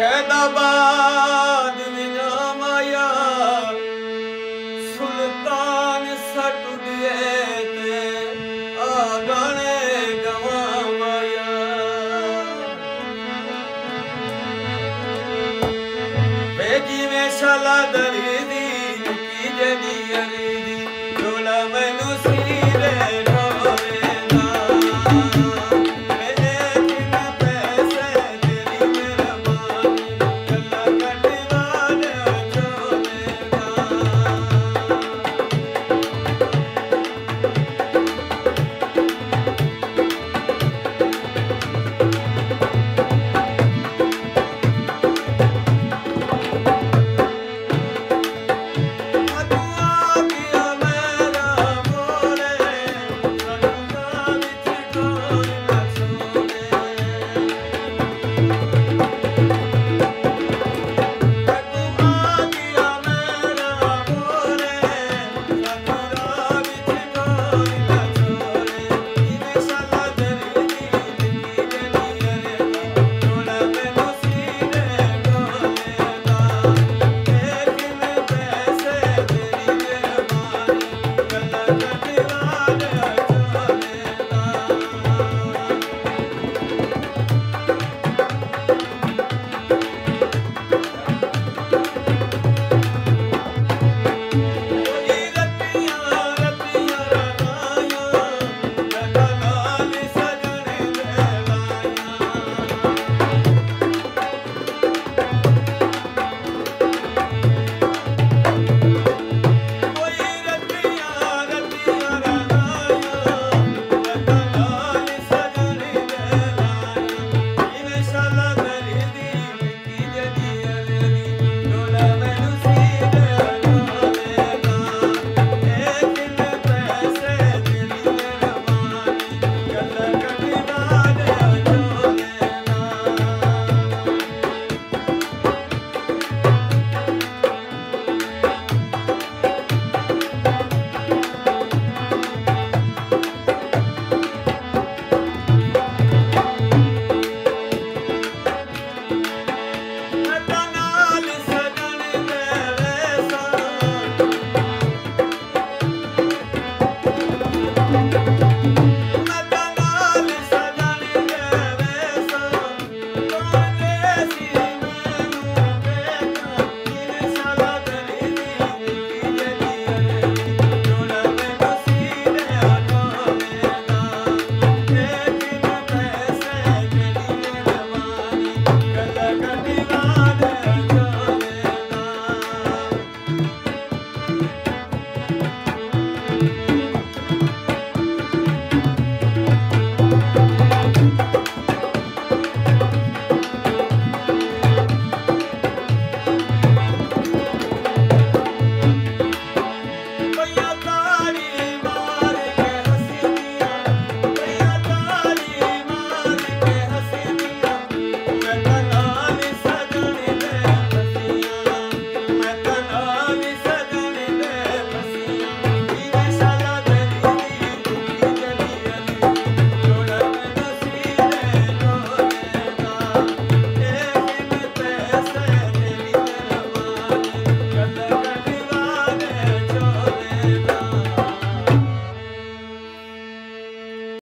ਖੈਦਾਬਾਦ ਵਿਨਾ ਮਾਇਆ ਸੁਲਤਾਨ ਸਟ ਦਿਏ ਤੇ ਆ ਗਾਣੇ ਗਵਾਇਆ ਵੇ ਜਿਵੇਂ ਸ਼ਲਾ ਦਰੀ ਦੀ ਕੀ ਜਦੀ